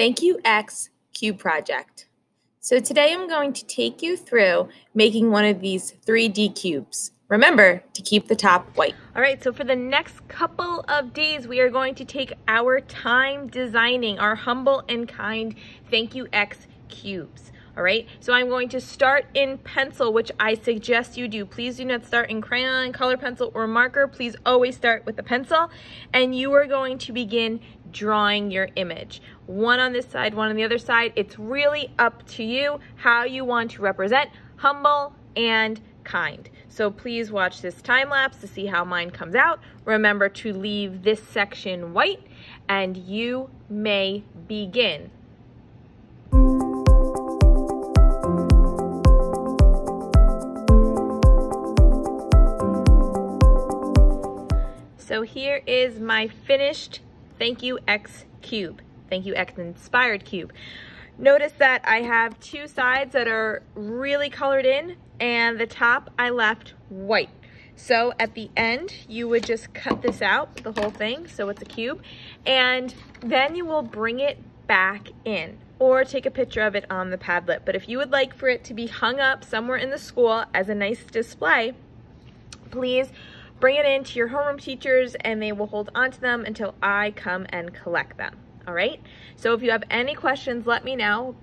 Thank you X Cube Project. So today I'm going to take you through making one of these 3D cubes. Remember to keep the top white. All right, so for the next couple of days, we are going to take our time designing our humble and kind Thank You X cubes. All right, so I'm going to start in pencil, which I suggest you do. Please do not start in crayon, color pencil, or marker. Please always start with a pencil. And you are going to begin drawing your image. One on this side, one on the other side. It's really up to you how you want to represent humble and kind. So please watch this time lapse to see how mine comes out. Remember to leave this section white and you may begin. So here is my finished Thank You X cube. Thank You X inspired cube. Notice that I have two sides that are really colored in and the top I left white. So at the end, you would just cut this out, the whole thing, so it's a cube, and then you will bring it back in or take a picture of it on the Padlet. But if you would like for it to be hung up somewhere in the school as a nice display, please bring it in to your homeroom teachers and they will hold on to them until I come and collect them. All right. So if you have any questions, let me know.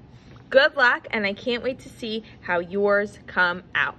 Good luck and I can't wait to see how yours come out.